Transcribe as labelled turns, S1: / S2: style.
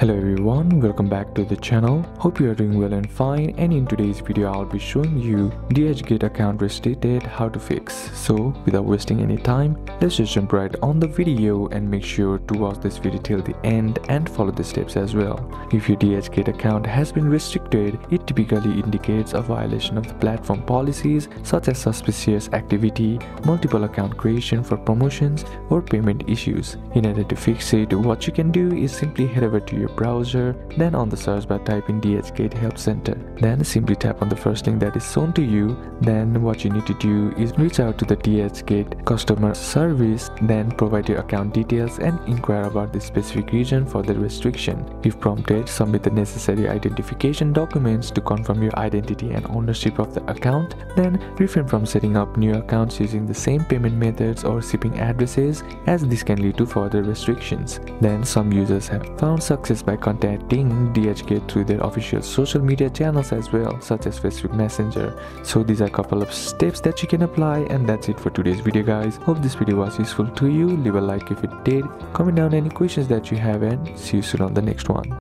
S1: Hello everyone, welcome back to the channel. Hope you are doing well and fine and in today's video I'll be showing you DHgate account restricted how to fix. So without wasting any time, let's just jump right on the video and make sure to watch this video till the end and follow the steps as well. If your DHgate account has been restricted, it typically indicates a violation of the platform policies such as suspicious activity, multiple account creation for promotions or payment issues. In order to fix it, what you can do is simply head over to your your browser, then on the search bar type in DHgate Help Center. Then simply tap on the first link that is shown to you. Then what you need to do is reach out to the DHgate customer service, then provide your account details and inquire about the specific reason for the restriction. If prompted, submit the necessary identification documents to confirm your identity and ownership of the account. Then refrain from setting up new accounts using the same payment methods or shipping addresses as this can lead to further restrictions. Then some users have found success by contacting DHgate through their official social media channels as well, such as Facebook Messenger. So these are a couple of steps that you can apply and that's it for today's video guys. Hope this video was useful to you. Leave a like if it did. Comment down any questions that you have and see you soon on the next one.